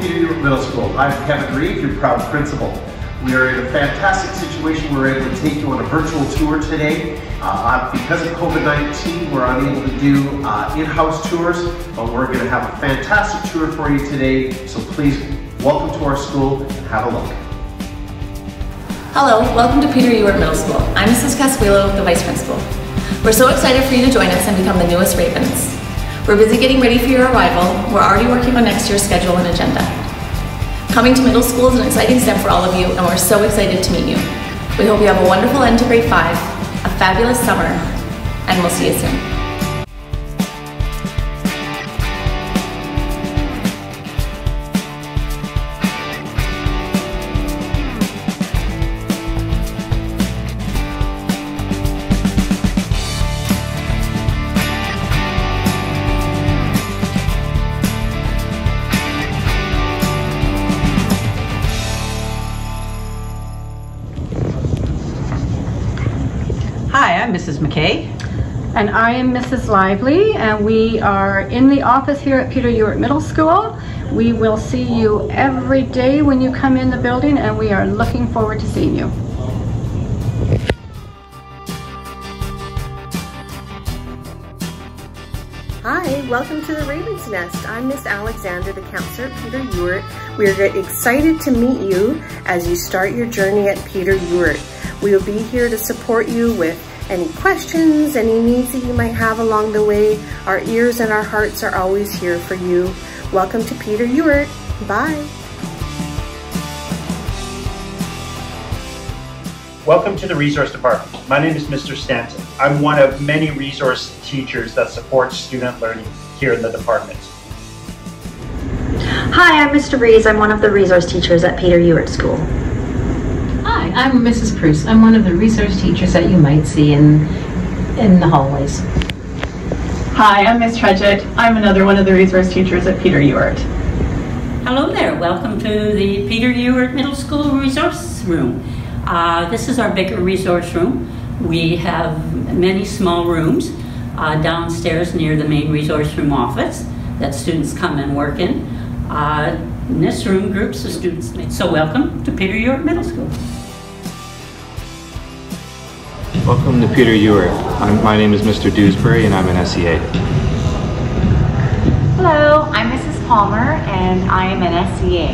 Peter Ewart Middle School. I'm Kevin Reed, your proud principal. We are in a fantastic situation. We're able to take you on a virtual tour today. Uh, because of COVID-19, we're unable to do uh, in-house tours, but we're going to have a fantastic tour for you today. So please welcome to our school and have a look. Hello, welcome to Peter Ewart Middle School. I'm Mrs. Casquillo, the Vice Principal. We're so excited for you to join us and become the newest Ravens. We're busy getting ready for your arrival. We're already working on next year's schedule and agenda. Coming to middle school is an exciting step for all of you, and we're so excited to meet you. We hope you have a wonderful end to grade 5, a fabulous summer, and we'll see you soon. Mrs. McKay. And I am Mrs. Lively, and we are in the office here at Peter Ewart Middle School. We will see you every day when you come in the building, and we are looking forward to seeing you. Hi, welcome to the Raven's Nest. I'm Miss Alexander, the counselor at Peter Ewart. We are excited to meet you as you start your journey at Peter Ewart. We will be here to support you with any questions, any needs that you might have along the way. Our ears and our hearts are always here for you. Welcome to Peter Ewart. Bye. Welcome to the Resource Department. My name is Mr. Stanton. I'm one of many resource teachers that support student learning here in the department. Hi, I'm Mr. Rees. I'm one of the resource teachers at Peter Ewart School. Hi, I'm Mrs. Bruce. I'm one of the resource teachers that you might see in in the hallways. Hi, I'm Miss Tredget. I'm another one of the resource teachers at Peter Ewart. Hello there. Welcome to the Peter Ewart Middle School Resource Room. Uh, this is our bigger resource room. We have many small rooms uh, downstairs near the main resource room office that students come and work in. Uh, in this room, groups of students meet. So welcome to Peter Ewart Middle School. Welcome to Peter Ewart. I'm, my name is Mr. Dewsbury and I'm an SEA. Hello, I'm Mrs. Palmer and I am an SEA.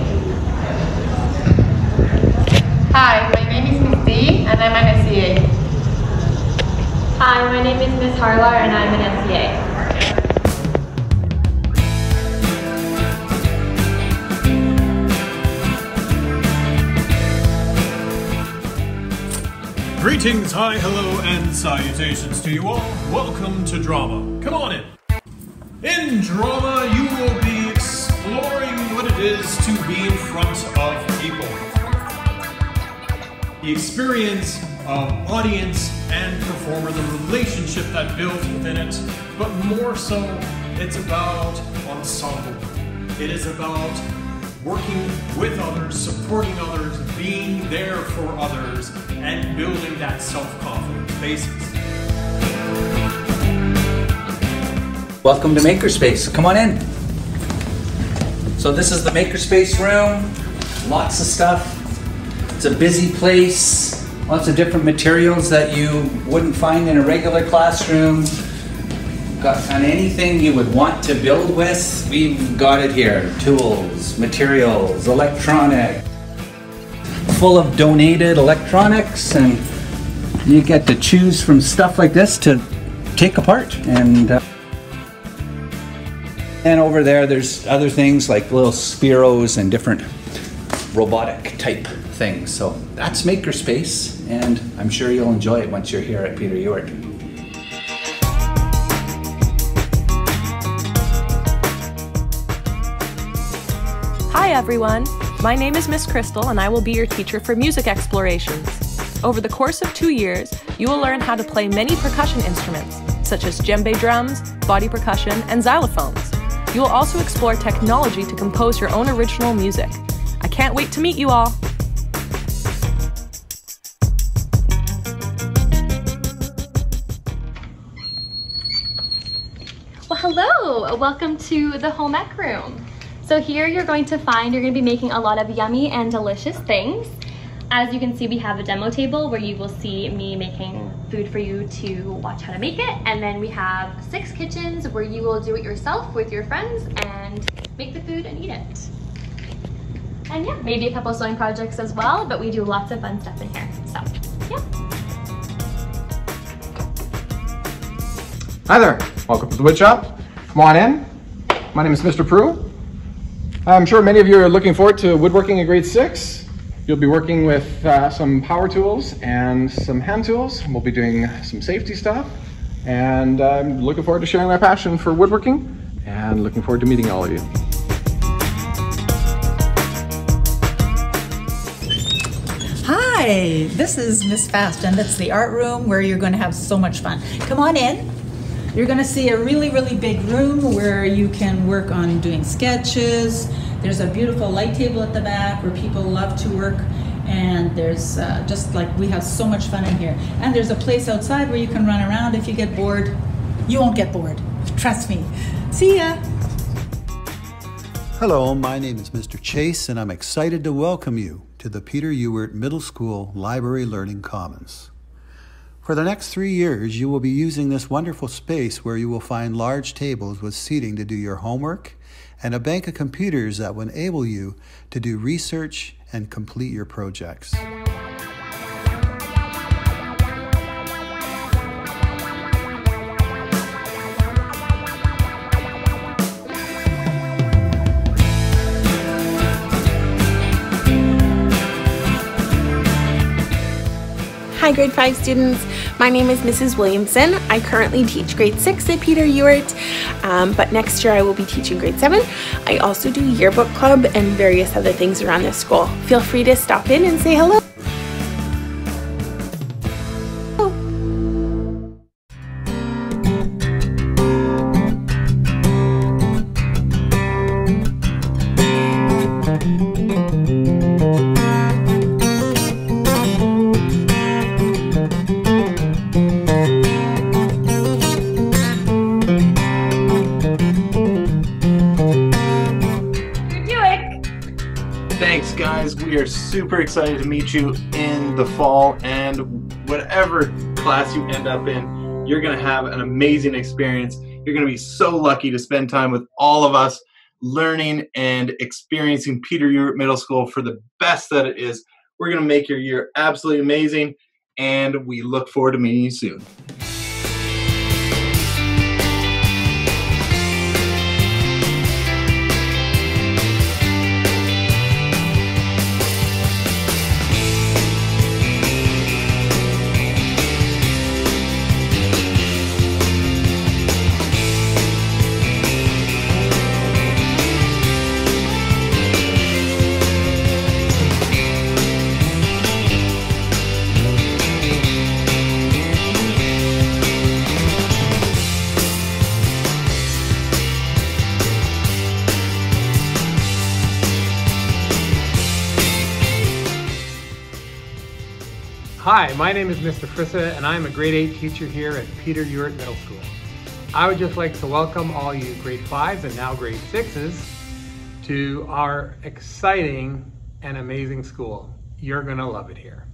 Hi, my name is Miss D and I'm an SEA. Hi, my name is Miss Harlar and I'm an SEA. Greetings, hi, hello, and salutations to you all. Welcome to Drama. Come on in. In Drama, you will be exploring what it is to be in front of people. The experience of audience and performer, the relationship that builds within it, but more so, it's about ensemble. It is about working with others, supporting others, being there for others, and building that self-confidence basis. Welcome to Makerspace. Come on in. So this is the Makerspace room. Lots of stuff. It's a busy place. Lots of different materials that you wouldn't find in a regular classroom got on anything you would want to build with, we've got it here. Tools, materials, electronic, full of donated electronics and you get to choose from stuff like this to take apart and uh, and over there there's other things like little Spheros and different robotic type things. So that's Makerspace and I'm sure you'll enjoy it once you're here at Peter Ewart. Everyone! My name is Miss Crystal and I will be your teacher for music explorations. Over the course of two years, you will learn how to play many percussion instruments, such as djembe drums, body percussion, and xylophones. You will also explore technology to compose your own original music. I can't wait to meet you all! Well, hello! Welcome to the home ec room. So here you're going to find, you're gonna be making a lot of yummy and delicious things. As you can see, we have a demo table where you will see me making food for you to watch how to make it. And then we have six kitchens where you will do it yourself with your friends and make the food and eat it. And yeah, maybe a couple sewing projects as well, but we do lots of fun stuff in here. So yeah. Hi there, welcome to the wood shop. Come on in. My name is Mr. Prue. I'm sure many of you are looking forward to woodworking in grade six. You'll be working with uh, some power tools and some hand tools. We'll be doing some safety stuff. And I'm looking forward to sharing my passion for woodworking and looking forward to meeting all of you. Hi, this is Miss Fast, and it's the art room where you're going to have so much fun. Come on in. You're going to see a really, really big room where you can work on doing sketches. There's a beautiful light table at the back where people love to work, and there's uh, just like we have so much fun in here. And there's a place outside where you can run around if you get bored. You won't get bored, trust me. See ya. Hello, my name is Mr. Chase, and I'm excited to welcome you to the Peter Ewart Middle School Library Learning Commons. For the next three years, you will be using this wonderful space where you will find large tables with seating to do your homework and a bank of computers that will enable you to do research and complete your projects. Hi, grade 5 students. My name is Mrs. Williamson. I currently teach grade 6 at Peter Ewart, um, but next year I will be teaching grade 7. I also do yearbook club and various other things around the school. Feel free to stop in and say hello. Super excited to meet you in the fall, and whatever class you end up in, you're going to have an amazing experience. You're going to be so lucky to spend time with all of us learning and experiencing Peter Ewart Middle School for the best that it is. We're going to make your year absolutely amazing, and we look forward to meeting you soon. Hi, my name is Mr. Frissa, and I'm a grade 8 teacher here at Peter Ewart Middle School. I would just like to welcome all you grade 5s and now grade 6s to our exciting and amazing school. You're going to love it here.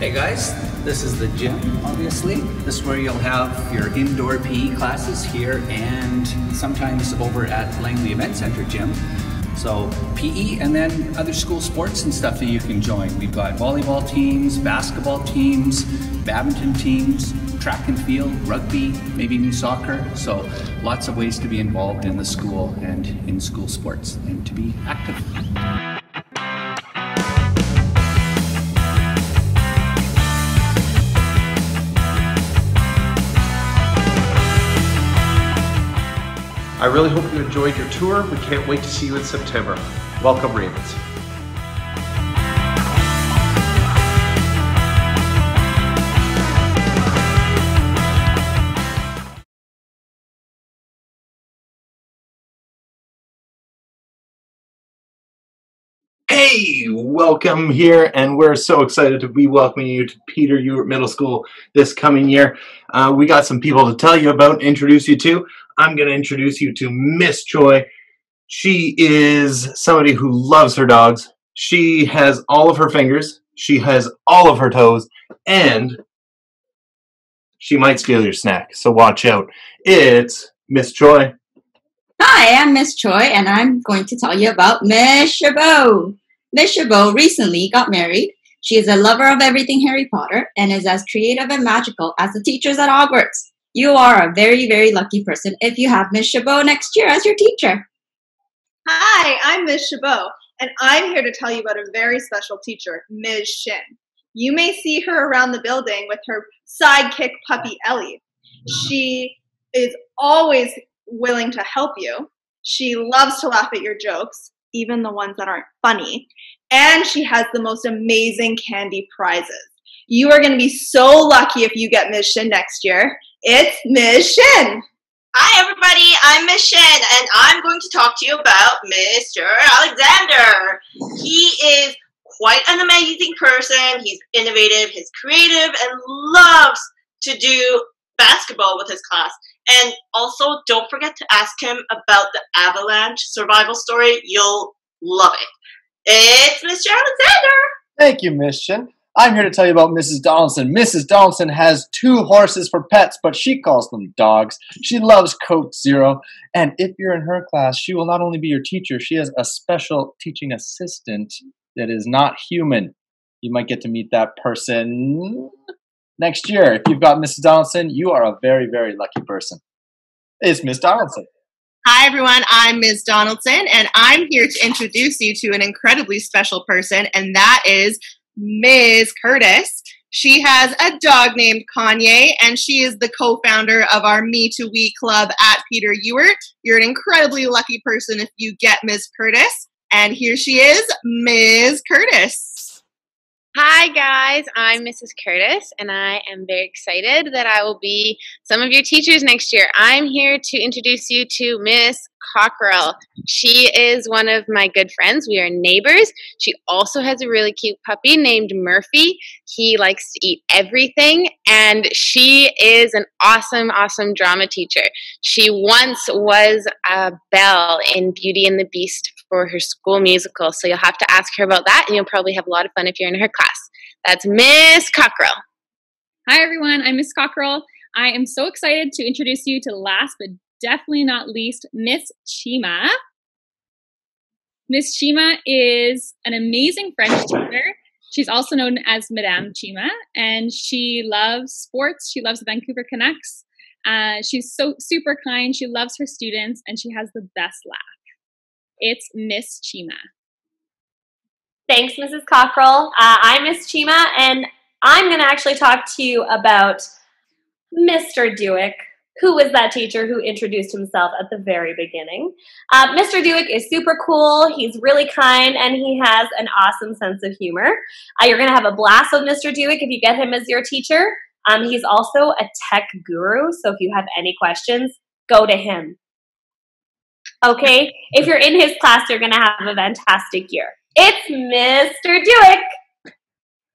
Hey guys, this is the gym, obviously. This is where you'll have your indoor PE classes here and sometimes over at Langley Event Center gym. So PE and then other school sports and stuff that you can join. We've got volleyball teams, basketball teams, badminton teams, track and field, rugby, maybe even soccer. So lots of ways to be involved in the school and in school sports and to be active. I really hope you enjoyed your tour. We can't wait to see you in September. Welcome, Ravens. Hey welcome here, and we're so excited to be welcoming you to Peter Ewart Middle School this coming year. Uh, we got some people to tell you about, introduce you to. I'm going to introduce you to Miss Choi. She is somebody who loves her dogs. She has all of her fingers, she has all of her toes, and she might steal your snack, so watch out. It's Miss Choi. Hi, I'm Miss Choi, and I'm going to tell you about Miss Chabot. Miss Chabot recently got married. She is a lover of everything Harry Potter and is as creative and magical as the teachers at Hogwarts. You are a very, very lucky person if you have Miss Chabot next year as your teacher. Hi, I'm Miss Chabot, and I'm here to tell you about a very special teacher, Ms. Shin. You may see her around the building with her sidekick puppy Ellie. She is always willing to help you. She loves to laugh at your jokes, even the ones that aren't funny. And she has the most amazing candy prizes. You are going to be so lucky if you get Ms. Shin next year. It's Ms. Shin. Hi, everybody. I'm Miss Shin, and I'm going to talk to you about Mr. Alexander. He is quite an amazing person. He's innovative, he's creative, and loves to do basketball with his class. And also, don't forget to ask him about the avalanche survival story. You'll love it. It's Mr. Alexander. Thank you, Miss Shin. I'm here to tell you about Mrs. Donaldson. Mrs. Donaldson has two horses for pets, but she calls them dogs. She loves Coke Zero. And if you're in her class, she will not only be your teacher, she has a special teaching assistant that is not human. You might get to meet that person next year. If you've got Mrs. Donaldson, you are a very, very lucky person. It's Miss Donaldson. Hi, everyone. I'm Ms. Donaldson, and I'm here to introduce you to an incredibly special person, and that is Ms. Curtis. She has a dog named Kanye, and she is the co founder of our Me to We club at Peter Ewart. You're an incredibly lucky person if you get Ms. Curtis. And here she is, Ms. Curtis. Hi, guys. I'm Mrs. Curtis, and I am very excited that I will be some of your teachers next year. I'm here to introduce you to Miss Cockrell. She is one of my good friends. We are neighbors. She also has a really cute puppy named Murphy. He likes to eat everything, and she is an awesome, awesome drama teacher. She once was a Belle in Beauty and the Beast for her school musical. So you'll have to ask her about that, and you'll probably have a lot of fun if you're in her class. That's Miss Cockrell. Hi, everyone. I'm Miss Cockrell. I am so excited to introduce you to last but definitely not least, Miss Chima. Miss Chima is an amazing French teacher. She's also known as Madame Chima, and she loves sports. She loves the Vancouver Canucks. Uh, she's so super kind. She loves her students, and she has the best laugh. It's Miss Chima. Thanks, Mrs. Cockrell. Uh, I'm Miss Chima, and I'm going to actually talk to you about Mr. Dewick, who was that teacher who introduced himself at the very beginning. Uh, Mr. Dewick is super cool. He's really kind, and he has an awesome sense of humor. Uh, you're going to have a blast with Mr. Dewick if you get him as your teacher. Um, he's also a tech guru, so if you have any questions, go to him. Okay? If you're in his class, you're going to have a fantastic year. It's Mr. Dewick.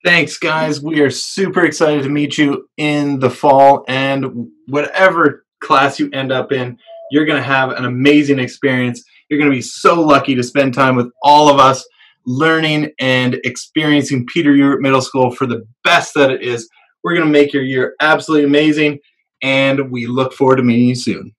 Thanks, guys. We are super excited to meet you in the fall, and whatever class you end up in, you're going to have an amazing experience. You're going to be so lucky to spend time with all of us learning and experiencing Peter Ewart Middle School for the best that it is. We're going to make your year absolutely amazing, and we look forward to meeting you soon.